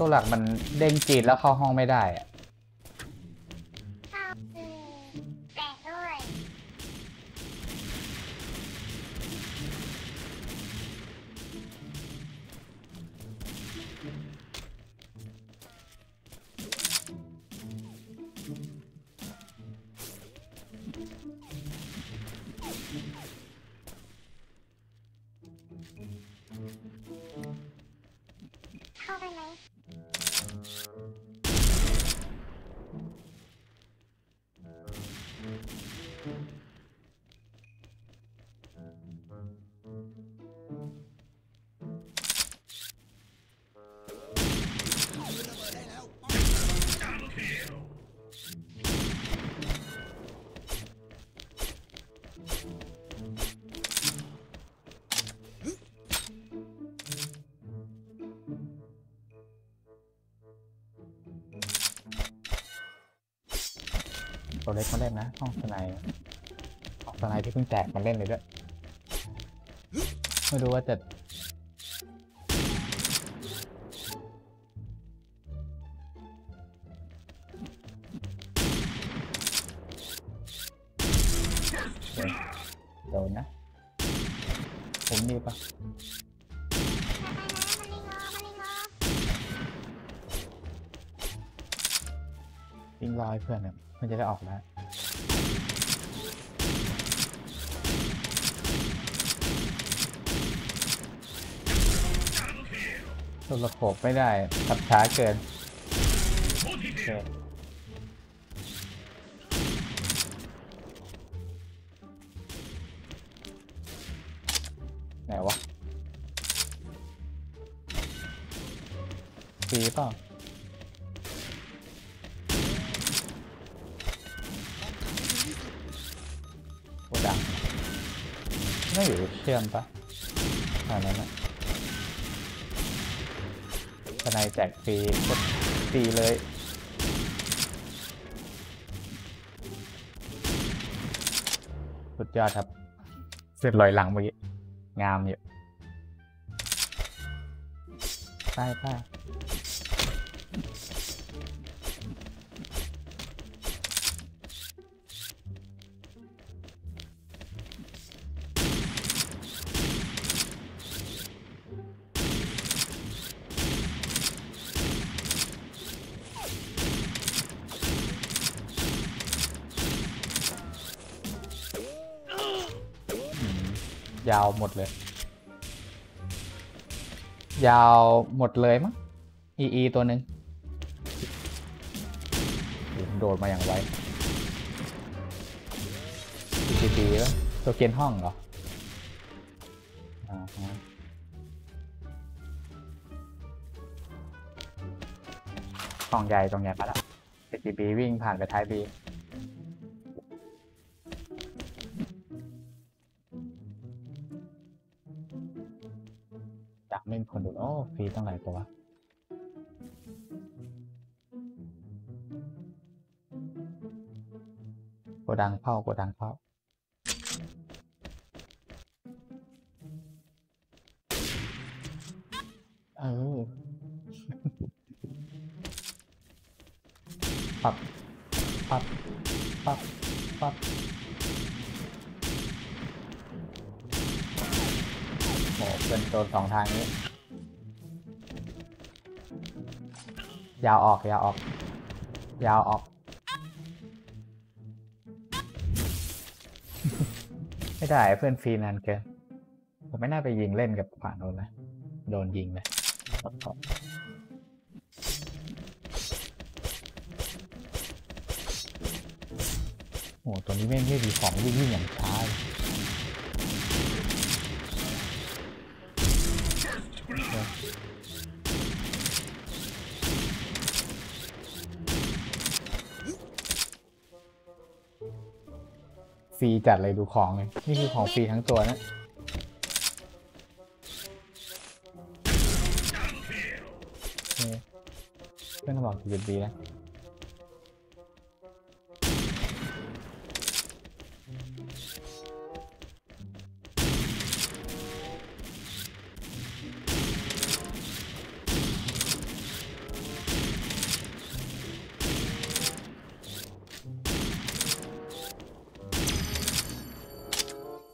ตัวหลักมันเด้งจีดแล้วเข้าห้องไม่ได้อะ ตัว ล็กมาเล่นนะห้องสไนด์ห้องสไนด์ที่เพิ่งแตกมันเล่นเลยด้วย ไม่รู้ว่าจะโดนนะ ผมนี่ปะวิ่งรอให้เพื่อนเนี่ย เพื่อนจะได้ออกแล้วตัวระโขบไม่ได้ขับช้าเกินโอเคไหนวะฟรีเปล่า โกดังไม่อยู่เชื่อมปะอันนั้นอะทนายแจกฟรีกดฟรีเลยสุดยอดครับ เสร็จลอยหลังเมื่อกี้ งามอยู่ใช่ใช่ ยาวหมดเลย ยาวหมดเลยมั้งอีอีตัวหนึ่งโดดมาอย่างไวปีปีแล้วตัวเกียนห้องเหรออ่าฮะห้องใหญ่ตรงใหญ่มาละปีปีวิ่งผ่านไปท้ายบี ฟีตั้งหลายตัวกดังเข้ากดังเข้าเออปับปับปับปับโหเป็นโดนสองทางนี้ ยาวออกยาวออก ยาวออก ไม่ได้เพื่อนฟรีนานเกินผมไม่น่าไปยิงเล่นกับฝั่งโน้นนะโดนยิงเลยขอโทษโอ้ตัวนี้แม่งไม่มีของวิ่งวิ่งอย่างช้าเลย ฟรีจัดเลยดูของเลยนี่คือของฟรีทั้งตัวนะเพื่อนเขาบอกจุดดีนะ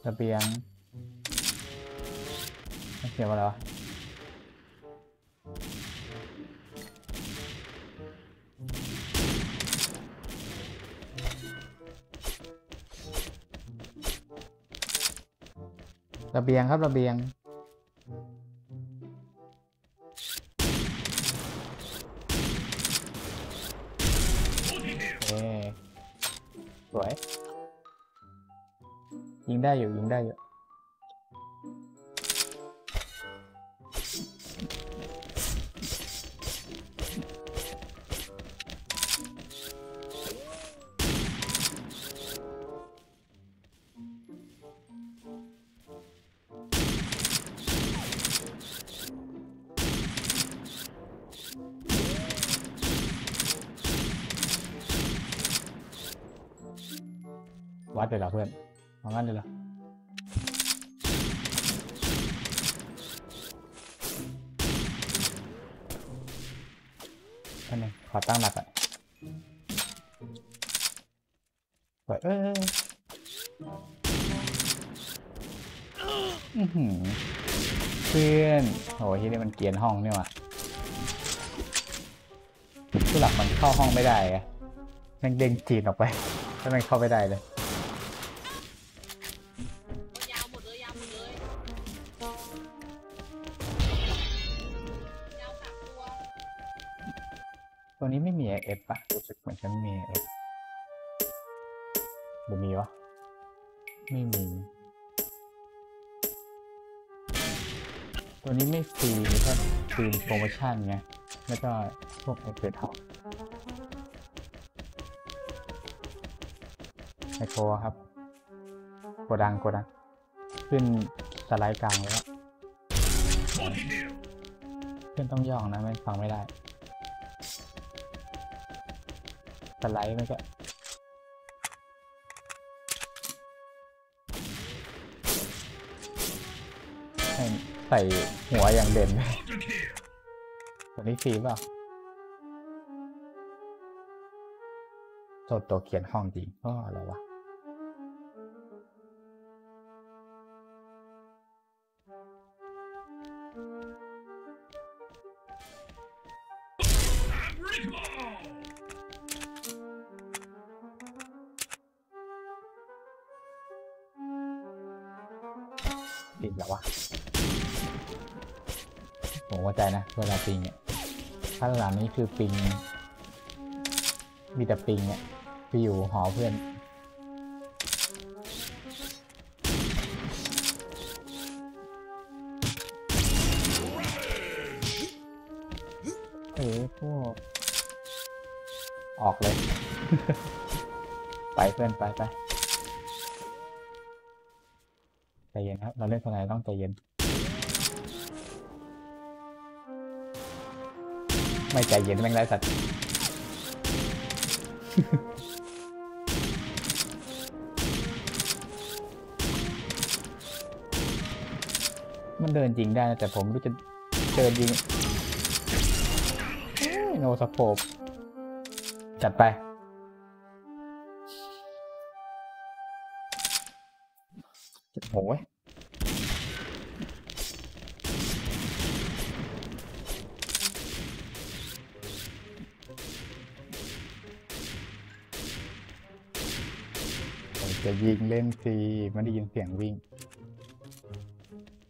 ระเบียงเขียนว่าอะไรวะระเบียงครับระเบียง ยิงได้อยู่ยิงได้อยู่วัดเลยเหรอเพื่อนเอางั้นเลยเหรอ อันนึงขอตั้งหลักอะเปิดเอ้ยอื้อหือเพื่อนโหที่นี่มันเกียนห้องนี่ว่ะผู้หลักมันเข้าห้องไม่ได้ไงแม่งเด้งจีนออกไปถ้วมันเข้าไม่ได้เลย ตัวนี้ไม่มี AF ป่ะ รู้สึกเหมือนฉันมี AF หรือมีวะ ไม่มี ตัวนี้ไม่ฟรีมีแค่ฟรีโปรโมชั่นไง แล้วก็พวกเอเฟกต์ท็อปไมโครครับกดังกดัง ขึ้นสไลด์กลางแล้ว ขึ้นต้องย่องนะไม่ฟังไม่ได้ สไลด์มันก็ใส่หัวอย่างเด่นตัวนี้ฟรีเปล่าโทษตัวเขียนห้องจริงก็อะไรวะ เวลาปิงเนี่ยถ้าหลังนี้คือปิง มีแต่ปิงเนี่ยไปอยู่หอเพื่อนเอ้พวกออกเลย ไปเพื่อนไปไปใจเย็นครับ เราเล่นสไนต้องใจเย็น ไม่ใจเย็นแม่งไรสัตว์ มันเดินจริงได้นะแต่ผมรู้จะเดินยิงโนสโคปจัดไปโอ้ย จะยิงเล่นฟรีไม่ได้ยินเสียงวิ่ง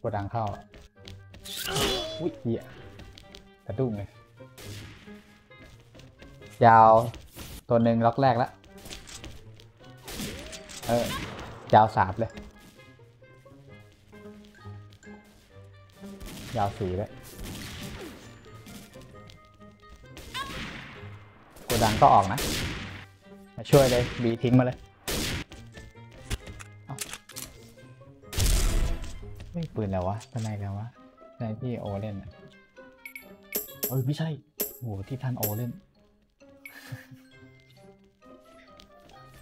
กดดังเข้าอุ้ยเหี้ยกระดุ้งเลย ยาวตัวหนึ่งล็อกแรกแล้วเออยาวสามเลย ยาวสี่เลยโกดังก็ออกนะ มาช่วยเลย บีทิ้งมาเลย ไม่ปืนแล้ววะทนายแล้ววะทนายที่โอเล่นอะเอ้ยไม่ใช่โหที่ท่านโอเล่น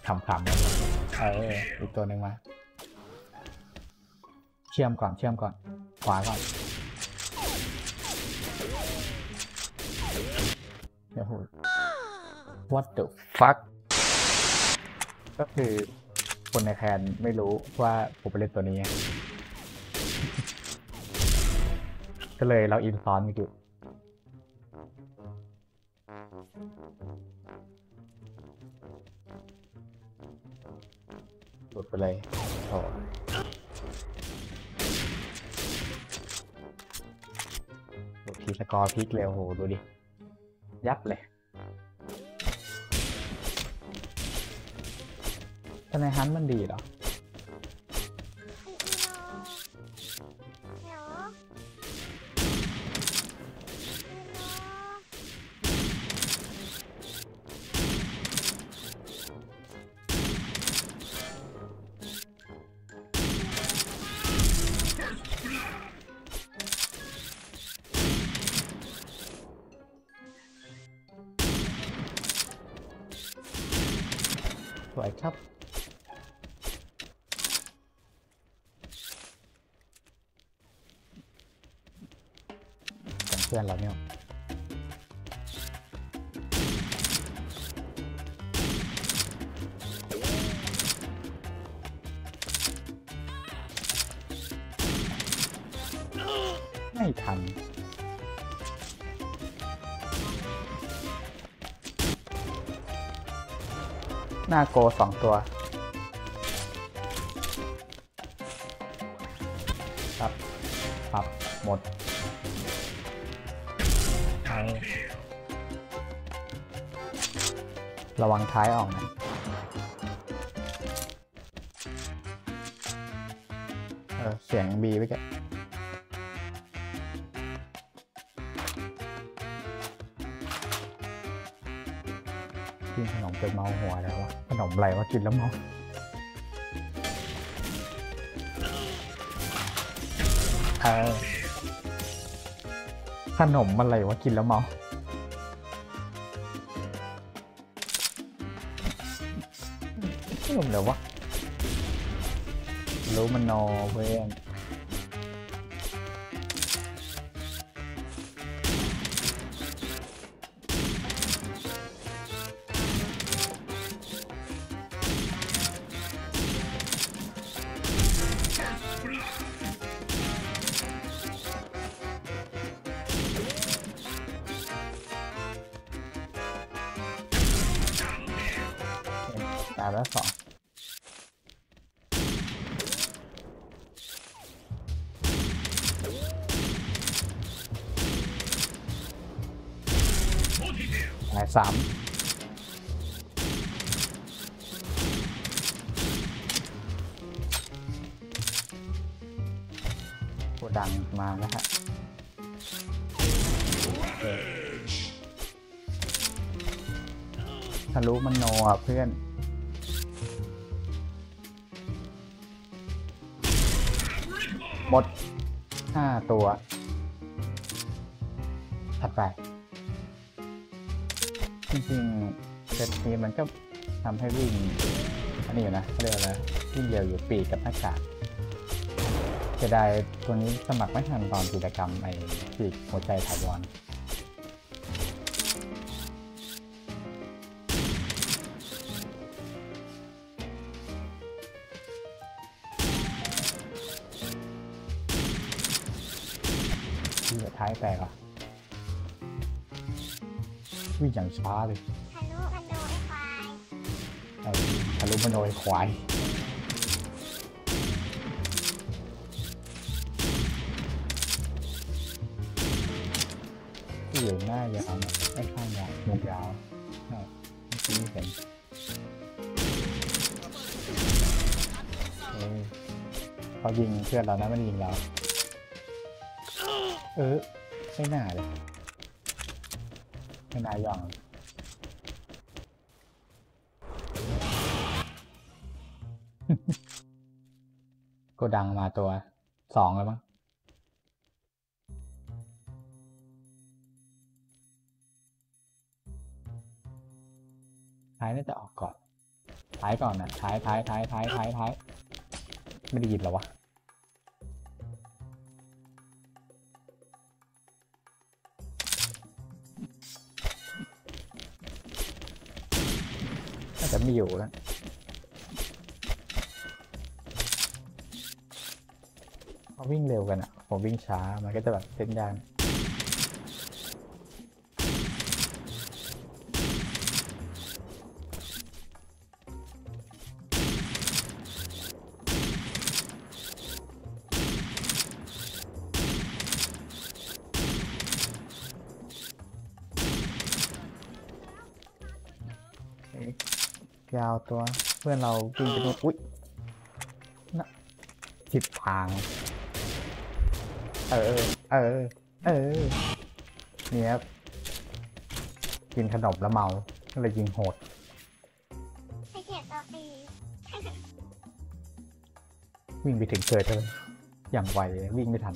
ขำๆเอออีกตัวหนึ่งมา เชื่อมก่อนเชื่อมก่อน ขวาก่อนเดี๋ยวโห what the fuck ก็คือคนในแคนไม่รู้ว่าผมไปเล่นตัวนี้ไง ก็เลยเราอินซ้อนกันอยู่หลุดไปเลยโอ้โหทีสกอร์พลิกเลยโอ้โหดูดิ ยับเลยทนายฮันมันดีเหรอ สวยครับ เพื่อนเราเนี่ย น้าโกสองตัวครับครับหมดเอาระวังท้ายออกนะเออเสียงบีไปแก จนเมาหัวแล้ววะขนมอะไรวะกินแล้วเมาเออขนมอะไรวะกินแล้วเมาขนมเดี๋ยววะรู้มันโนเพื่อน ตายแล้วสองตายสามโคดังมาแล้วฮะทะลุมันโนอะเพื่อน หมดห้าตัว ถัดไป จริงๆเซตนี้มันก็ทำให้วิ่ง อันนี้อยู่นะเขาเรียกว่าอะไรวิ่งเดียวอยู่ปีกกับหน้ากากจะได้ตัวนี้สมัครไม่ทันตอนกิจกรรมไอ้ปีกหัวใจถาวรายแตกอะวิ่งอย่างช้าเลยทะลุมันโดนไอ้ควายไอ้ทะลุมโนยควายที่อยู่หน้ายาวนะไม่ข้างยาวมุมยาวใช่เมื่อกี้เห็นเออเขายิงเพื่อนเรานะไม่ได้ยิงเราเออ ไม่น่าเลยไม่น่ายองโกดังมาตัวสองแล้วมั้งท้ายน่าจะออกก่อนท้ายก่อนนะท้ายท้ายท้ายท้ายท้ายท้ายไม่ได้ยินหรอวะ ไม่อยู่แล้วเขาวิ่งเร็วกันอะผมวิ่งช้ามันก็จะแบบเส้นยาง ยาวตัวเพื่อนเราวิ่งไปนู่นอุ๊ยน่ะทิศทางเออ เออ เออ เนี่ยครับกินขนมแล้วเมาก็เลยยิงโหดให้เขียนตัวปีวิ่งไปถึงเกิดเลยอย่างไวเลยวิ่งไม่ทัน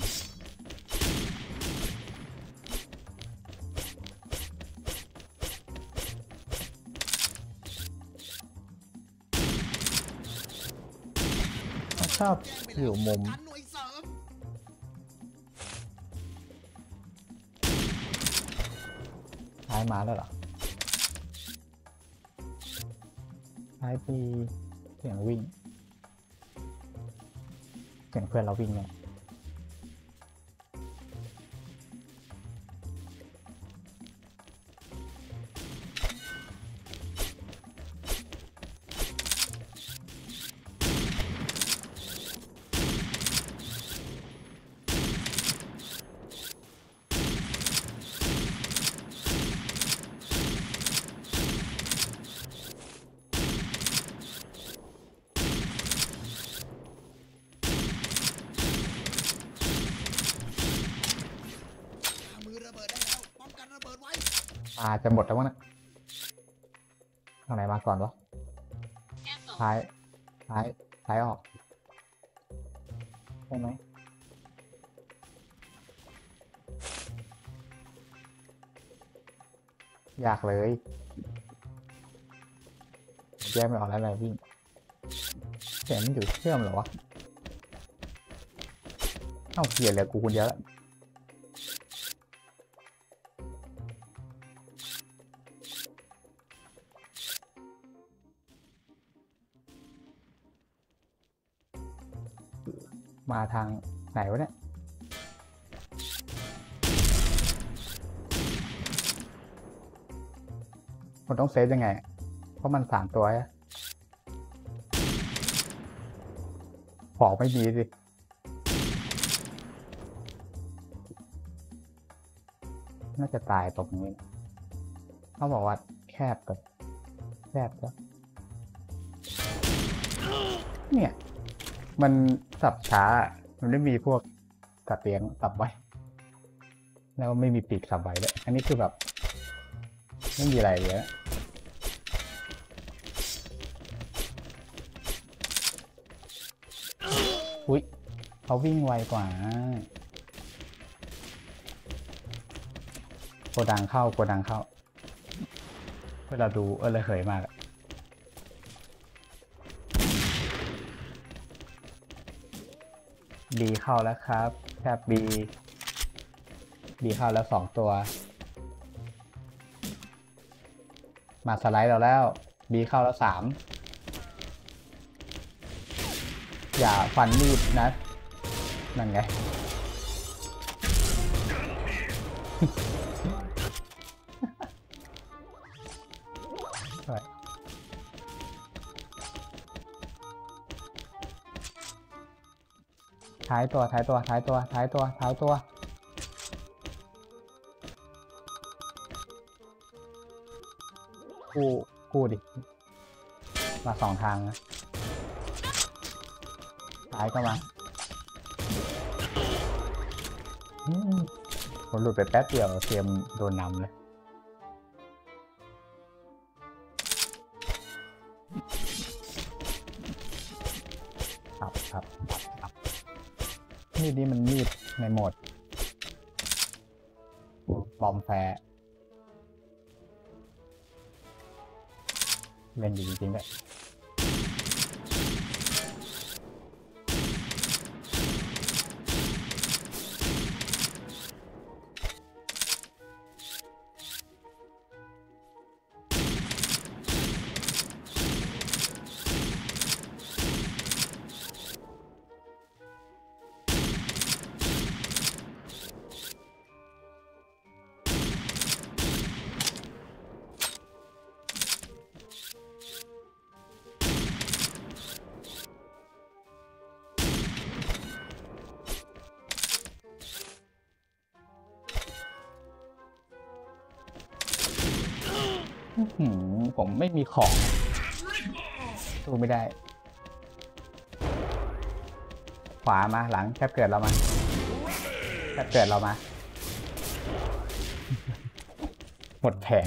ชอบอยู่มุมหน่ยเสริมท้ายมาแล้วเหรอ ท้ายปีเสียงวิ่ง เสียงเพื่อนเราวิ่งเนี่ย ปลาจะหมดแล้วมั้งนะทางไหนมาก่อนวะแก้ต่อท้ายท้ายท้ายออกใช่ไหมอยากเลยแยกไม่ออกแล้วอะไรวิ่งเสียงมันอยู่เชื่อมเหรอวะ เอ้าเกียร์เหลือกูคนเดียวแล้ว มาทางไหนวะเนี่ย มันต้องเซฟยังไง เพราะมันสามตัวอะของไม่มีสิน่าจะตายตรงนี้เขาบอกว่าแคบกับแคบแล้วเนี่ย มันสับช้า มันไม่มีพวกกระเตียงสับไว้ แล้วไม่มีปีกสับไว้ด้วยอันนี้คือแบบ ไม่มีอะไรเลยอะอุ้ยเขาวิ่งไวกว่าโกดังเข้าโกดังเข้าเวลาดูเออเลยเหยมากอะ บีเข้าแล้วครับแคบบีบีเข้าแล้วสองตัว มาสไลด์เราแล้วบีเข้าแล้วสามอย่าฟันมีดนะ นั่นไงายตัวท้ายตัวท้ายตัวท้ายตัวท้ายตัวกู้กู้ดิ มาสองทางนะท้ายก็มาผมหลุดไปแป๊บเดียวเตรียมโดนนำเลย มีดนี้มันมีดในโหมดบอมแฟร์เล่นดีจริงๆเลย ผมไม่มีของสู้ไม่ได้ ขวามาหลังแคบเกิดเรามาแคบเกิดเรามา หมดแผง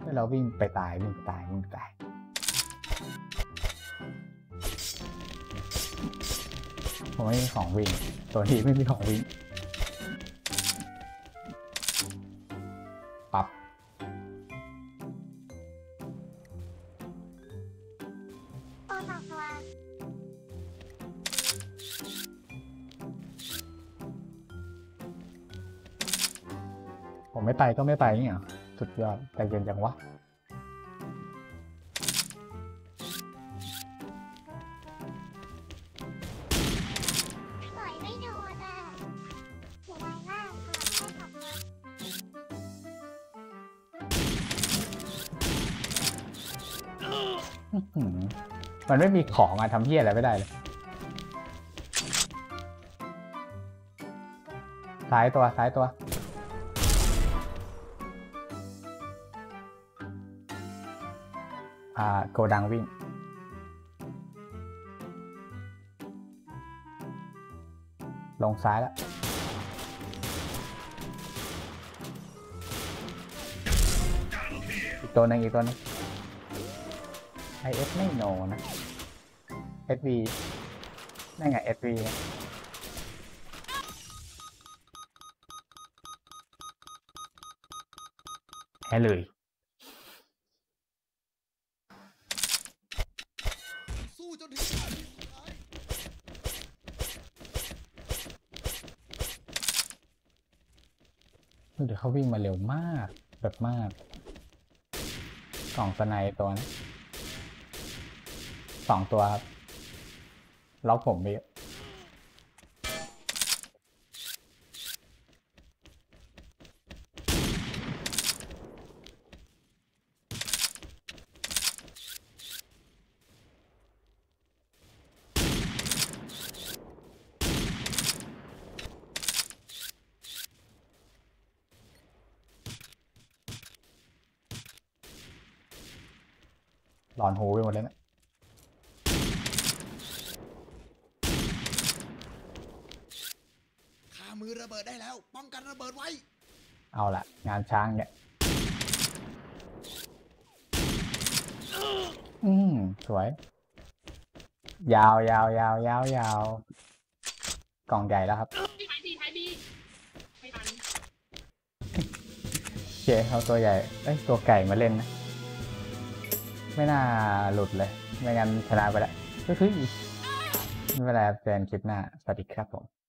ให้เราวิ่งไปตายวิ่งไปตายวิ่งไปตายผมไม่มีของวิ่ง ตัวนี้ไม่มีของวิ่ง ไปก็ไม่ไปนี่เหรอสุดยอดใจเย็นจังวะต่อยไม่โดนอะเสียดายมากค่ะไม่ขับรถอื้อหือมันไม่มีของอะทำเพี้ยอะไรไม่ได้เลยซ้ายตัวซ้ายตัว โกดังวิ่ง ลงซ้ายแล้วอีกตัวหนึงอีกตัวหนึง IS ไม่โนนะ SV นั่นไง SV นะแพ้เลย เขาวิ่งมาเร็วมาก แบบมากสองสไนด์ตัวนะสองตัวครับล็อกผมไปเยอะ หลอนหูไปหมดเลยนะขามือระเบิดได้แล้ว ป้องกันระเบิดไว้ เอาละงานช้างเนี่ย อืมสวย ยาวยาวยาวยาวยาวกล่องใหญ่แล้วครับพี่ท้ายบีท้ายบีไม่ทันโอเคเอาตัวใหญ่เอ้ยตัวไก่มาเล่นนะ ไม่น่าหลุดเลย ไม่งั้นชนะไปแล้วเฮ้ยไม่เป็นไรครับเจอกันคลิปหน้า สวัสดีครับผม